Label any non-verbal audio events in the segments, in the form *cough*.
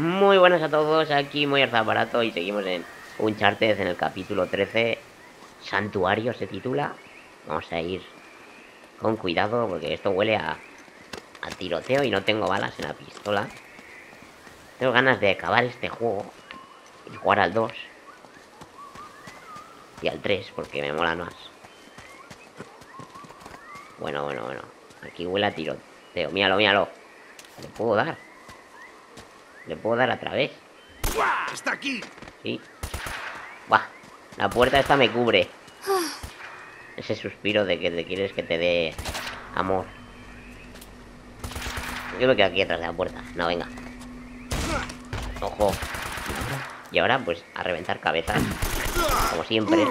Muy buenas a todos, aquí muy Barato y seguimos en Uncharted en el capítulo 13 Santuario se titula. Vamos a ir con cuidado porque esto huele a, a tiroteo y no tengo balas en la pistola. Tengo ganas de acabar este juego y jugar al 2 y al 3 porque me mola más. Bueno, bueno, bueno Aquí huele a tiroteo, míralo, míralo. ¿Le puedo dar? ¿Le puedo dar a través? ¡Está aquí! Sí. Buah, la puerta esta me cubre. Ese suspiro de que te quieres que te dé amor. Yo me quedo aquí detrás de la puerta. No, venga. Ojo. Y ahora, pues, a reventar cabezas. Como siempre.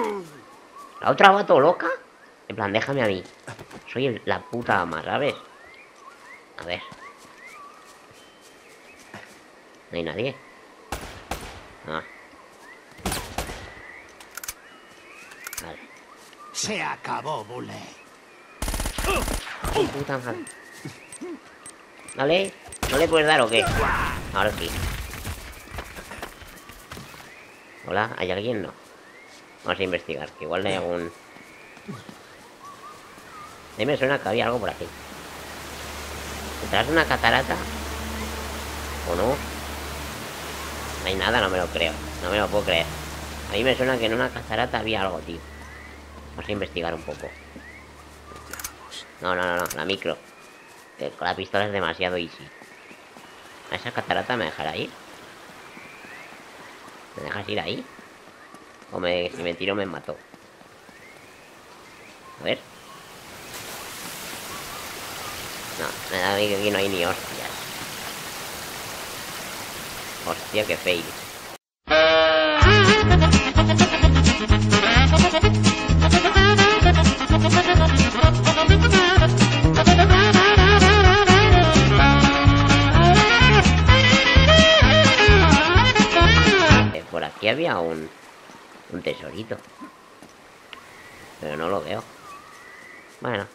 ¿La otra va todo loca? En plan, déjame a mí. Soy la puta ama, ¿sabes? A ver. No hay nadie. Ah. Vale. Se acabó, Bulle. ¡Qué puta madre! ¿Vale? ¿No le puedes dar o qué? Ahora sí. Hola, ¿hay alguien? No. Vamos a investigar, que igual hay algún... A mí me suena que había algo por aquí. ¿Detrás de una catarata? ¿O no? No hay nada, no me lo creo. No me lo puedo creer. A mí me suena que en una catarata había algo, tío. Vamos a investigar un poco. No, no, no, no, la micro. Con la pistola es demasiado easy. ¿A esa catarata me dejará ir? ¿Me dejas ir ahí? O me, si me tiro me mato. A ver. No, me da mí que aquí no hay ni hostias. Hostia, que fail. Eh, Por aquí había un, un tesorito. Pero no lo veo. Bueno.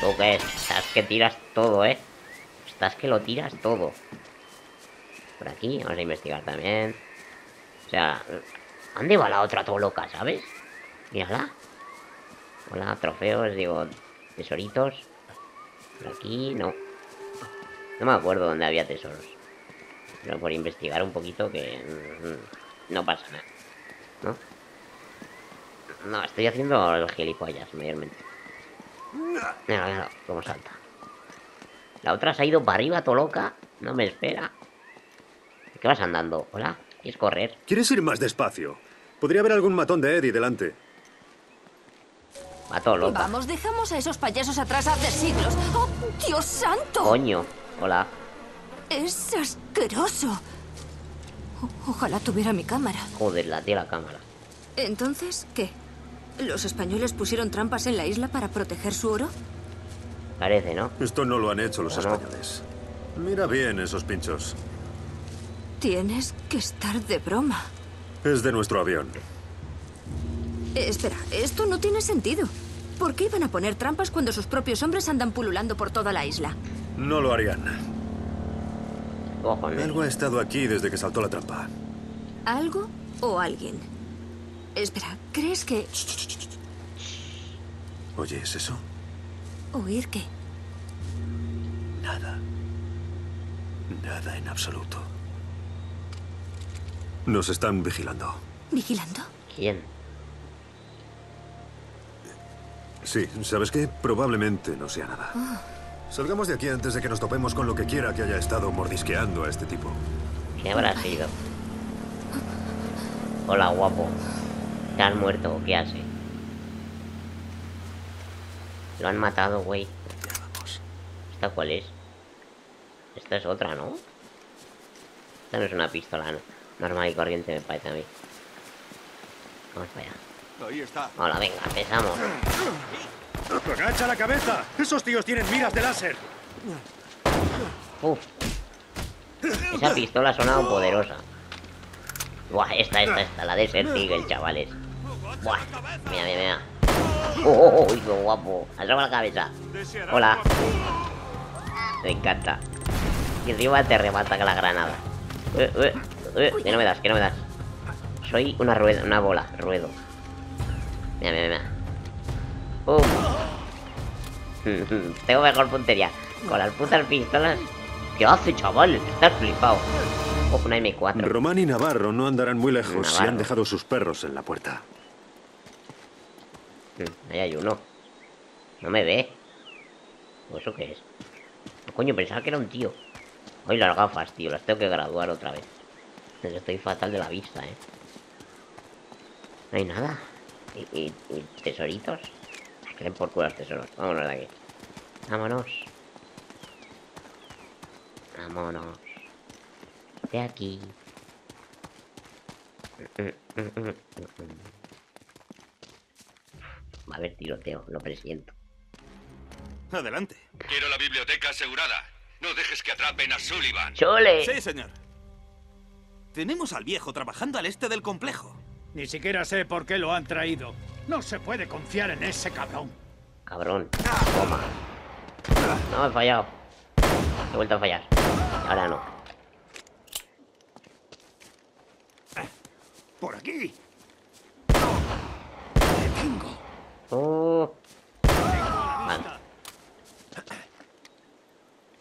¿Tú qué es? Estás que tiras todo, ¿eh? Estás que lo tiras todo. Por aquí, vamos a investigar también. O sea, ¿dónde va la otra todo loca, sabes? Mírala. Hola, trofeos, digo, tesoritos. Por aquí, no. No me acuerdo dónde había tesoros. Pero por investigar un poquito que mm, no pasa nada. ¿No? No, estoy haciendo los gilipollas mayormente. Mira, mira, cómo salta. La otra se ha ido para arriba, todo loca. No me espera. ¿Qué vas andando? Hola, ¿quieres correr? ¿Quieres ir más despacio? Podría haber algún matón de Eddie delante. Todo loca. Vamos, dejamos a esos payasos atrás hace siglos. ¡Oh, Dios santo! Coño. Hola. Es asqueroso. O- ojalá tuviera mi cámara. Joder, la tía la cámara. Entonces, ¿qué? ¿Los españoles pusieron trampas en la isla para proteger su oro? Parece, ¿no? Esto no lo han hecho los Bueno. españoles. Mira bien esos pinchos. Tienes que estar de broma. Es de nuestro avión. Eh, espera, esto no tiene sentido. ¿Por qué iban a poner trampas cuando sus propios hombres andan pululando por toda la isla? No lo harían. Cojones. Algo ha estado aquí desde que saltó la trampa. ¿Algo o alguien? Espera, ¿crees que... ¿Oyes eso? ¿Oír qué? Nada. Nada en absoluto. Nos están vigilando. ¿Vigilando? ¿Quién? Sí, ¿sabes qué? Probablemente no sea nada. Salgamos de aquí antes de que nos topemos con lo que quiera que haya estado mordisqueando a este tipo. ¿Qué habrá sido? Hola, guapo. ¿Te has muerto o qué hace? Lo han matado, güey. ¿Esta cuál es? Esta es otra, ¿no? Esta no es una pistola ¿no? normal y corriente, me parece a mí. Vamos para allá. Ahí está. Hola, venga, empezamos. ¡Agacha la cabeza! ¡Esos tíos tienen miras de láser! Uf. Esa pistola ha sonado poderosa. Buah, esta, esta, esta, la de Eagle, chavales. Buah, mira, mira, mira. Oh, qué guapo. Asoma la cabeza. Hola. Me encanta. Y encima te remata con la granada. Eh, eh, eh, que no me das, que no me das. Soy una rueda, una bola, ruedo. Mira, mira, mira. ¡Pum! *laughs* Tengo mejor puntería. Con las putas pistolas. ¿Qué hace, chaval? Estás flipado. Oh, una M4. Román y Navarro no andarán muy lejos si Navarro. han dejado sus perros en la puerta. Mm, Ahí hay uno. No me ve. ¿O eso qué es? Coño, pensaba que era un tío. Hoy las gafas, tío. Las tengo que graduar otra vez. Estoy fatal de la vista, eh. No hay nada. ¿Y, y- y tesoritos? Que por culo los tesoros. Vámonos de aquí. Vámonos. Vámonos. De aquí. Va a haber tiroteo, lo presiento. Adelante. Quiero la biblioteca asegurada. No dejes que atrapen a Sullivan. ¡Chole! Sí, señor. Tenemos al viejo trabajando al este del complejo. Ni siquiera sé por qué lo han traído. No se puede confiar en ese cabrón. Cabrón. Toma. No, he fallado. He vuelto a fallar. Ahora no. Por aquí. Te tengo. Oh. Vale.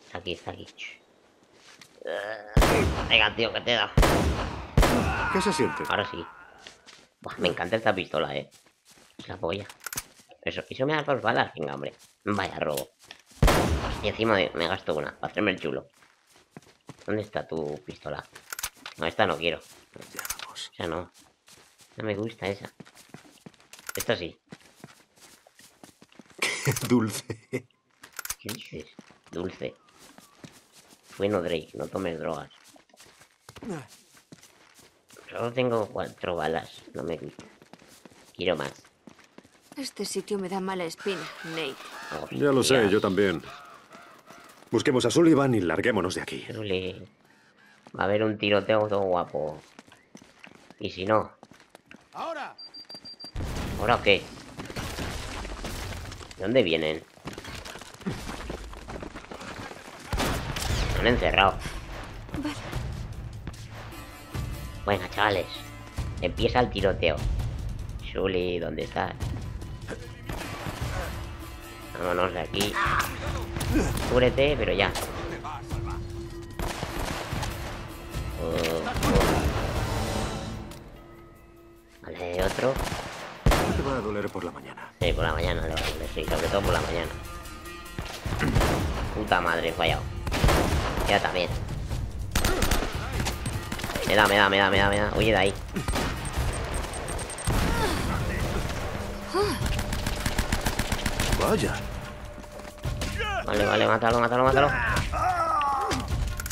Está aquí, está aquí. Eh, Venga, tío, que te da. ¿Qué se siente? Ahora sí. Buah, me encanta esta pistola, eh. Es la polla. Eso, eso me da dos balas. Venga, hombre. Vaya robo. Y encima me, me gasto una, para hacerme el chulo. ¿Dónde está tu pistola? No, esta no quiero. Ya no. No me gusta esa. Esta sí. *laughs* Dulce. ¿Qué dices? Dulce. Bueno, Drake, no tomes drogas. Solo tengo cuatro balas. No me gusta. Quiero más. Este sitio me da mala espina, Nate. Ya lo sé, yo también. Busquemos a Sullivan y larguémonos de aquí. Ole. Va a haber un tiroteo todo guapo. Y si no, Ahora. ¿ahora qué? ¿De dónde vienen? Me han encerrado. Venga, chavales. Empieza el tiroteo. Shuli, ¿dónde estás? Vámonos de aquí. Cúbrete, pero ya. Oh, oh. Vale, otro. No te va a doler por la mañana. Sí, por la mañana, le va a doler, sí, sobre todo por la mañana. Puta madre, he fallado. Ya también. Me da, me da, me da, me da, me da. Huye de ahí. Vaya. Vale, vale, mátalo, mátalo, mátalo.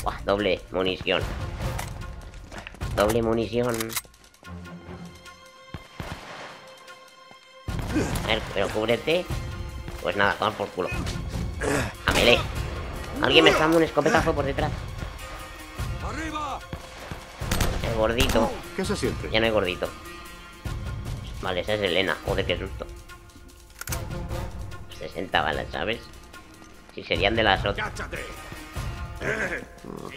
Buah, doble munición. Doble munición. Ver, pero cúbrete. Pues nada, toma por culo. A melee. Alguien me está dando un escopetazo por detrás. ¡Arriba! El gordito. ¿Qué se siente? Ya no hay gordito. Vale, esa es Elena. Joder, qué susto. 60 balas, ¿sabes? Si serían de las otras. ¡Cáchate! ¡Eh! ¡No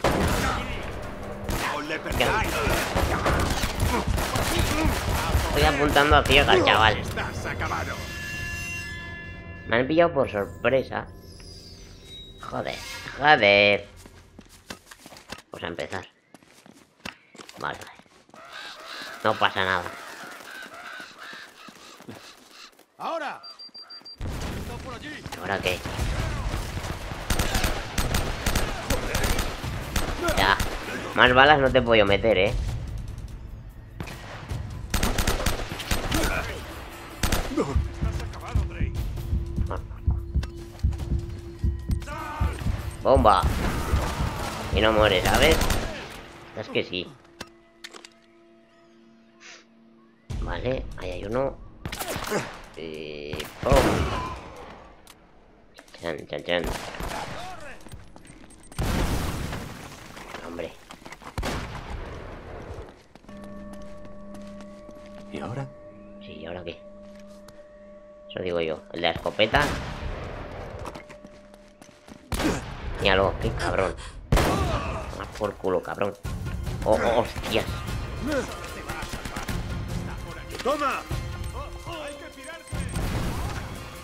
le ¿Qué? Estoy apuntando a ciegas, chaval. Me han pillado por sorpresa. Joder, joder. Vamos a empezar. Vale, vale. No pasa nada. ¡Ahora! ¿Ahora qué? Ya. Más balas no te podido meter, ¿eh? ¡Bomba! Y no muere, ¿sabes? Es que sí. Vale, ahí hay uno. Y... ¡Pum! Chan, chan, chan. Hombre, ¿Y ahora? sí, ¿y ahora qué? Eso digo yo. El de la escopeta. Míralo, qué cabrón. Por culo, cabrón. Oh, oh, hostias. ¡Toma!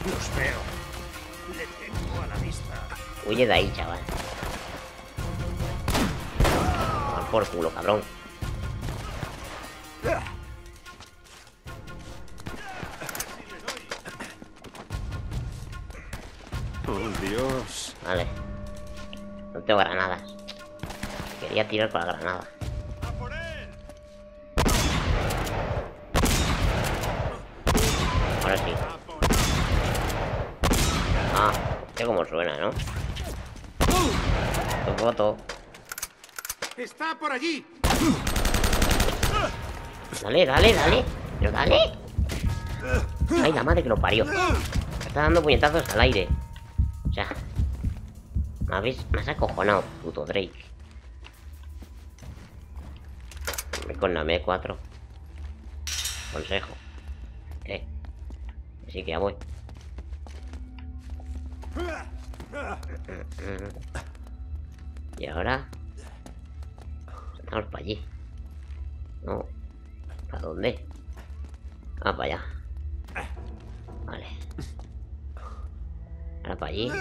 Los veo. Le tengo a la vista. Huye de ahí, chaval. Toma Por culo, cabrón. ¡Oh, Dios! Vale. Tengo granadas. Quería tirar con la granada. Ahora sí. Ah, sé cómo suena, ¿no? Tu foto. ¡Está por allí! Dale, dale, dale. Pero dale. Ay, la madre que lo parió. Me está dando puñetazos al aire. O sea. Me habéis. Me has acojonado, puto Drake. Voy con la M4. Consejo. Eh. Así que ya voy. Y ahora. Vamos para allí. No. ¿Para dónde? Ah, para allá. Vale. Ahora para allí.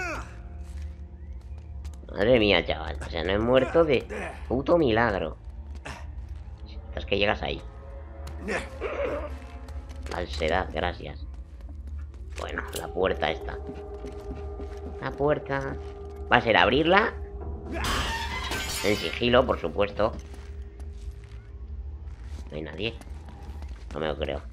Madre mía, chaval. O sea, no he muerto de puto milagro. Es que llegas ahí. Falsedad, gracias. Bueno, la puerta esta. La puerta. Va a ser abrirla. En sigilo, por supuesto. No hay nadie. No me lo creo.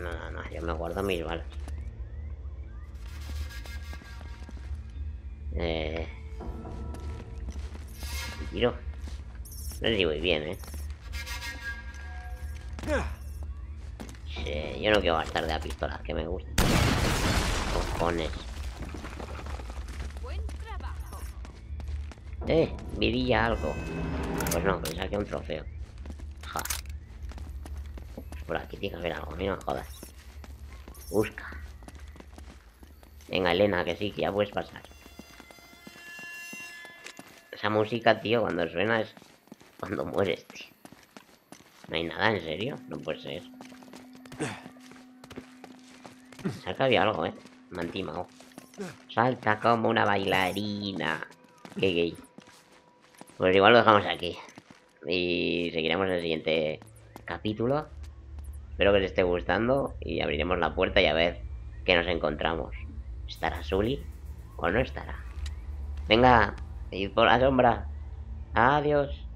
No, no, no. Yo me guardo mis balas. Eh... Tiro. No sé si voy bien, ¿eh? Sí, yo no quiero gastar de la pistola, que me gusta. Cojones. Eh, vidilla algo. Pues no, que saqué un trofeo. Por aquí tiene que haber algo, a mí no me jodas. Busca. Venga, Elena, que sí, que ya puedes pasar. Esa música, tío, cuando suena es cuando mueres, tío. No hay nada, en serio, no puede ser. Saca había algo, eh. Me han timado. Salta como una bailarina. Qué gay. Pues igual lo dejamos aquí. Y seguiremos en el siguiente capítulo. Espero que os esté gustando. Y abriremos la puerta y a ver qué nos encontramos. ¿Estará Sully o no estará? Venga, id por la sombra. Adiós.